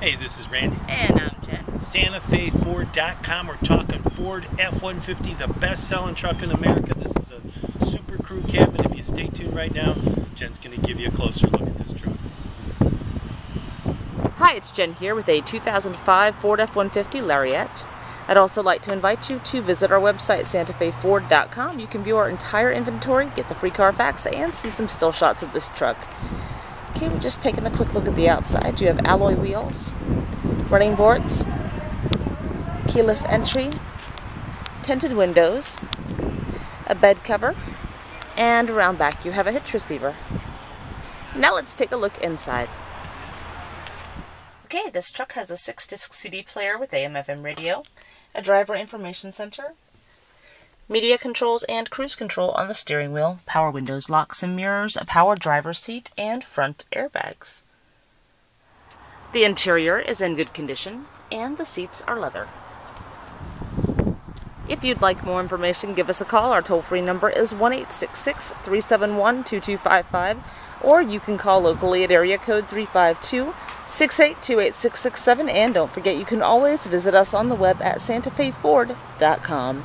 Hey, this is Randy. And I'm Jen. SantaFeFord.com. We're talking Ford F-150, the best-selling truck in America. This is a Super Crew cab, and if you stay tuned right now, Jen's going to give you a closer look at this truck. Hi, it's Jen here with a 2005 Ford F-150 Lariat. I'd also like to invite you to visit our website, SantaFeFord.com. You can view our entire inventory, get the free Carfax, and see some still shots of this truck. Okay, we're just taking a quick look at the outside. You have alloy wheels, running boards, keyless entry, tinted windows, a bed cover, and around back you have a hitch receiver. Now let's take a look inside. Okay, this truck has a six disc CD player with AM FM radio, a driver information center, media controls and cruise control on the steering wheel, power windows, locks and mirrors, a power driver's seat, and front airbags. The interior is in good condition, and the seats are leather. If you'd like more information, give us a call. Our toll free number is 1 371 2255, or you can call locally at area code 352 682 8667. And don't forget, you can always visit us on the web at santafeford.com.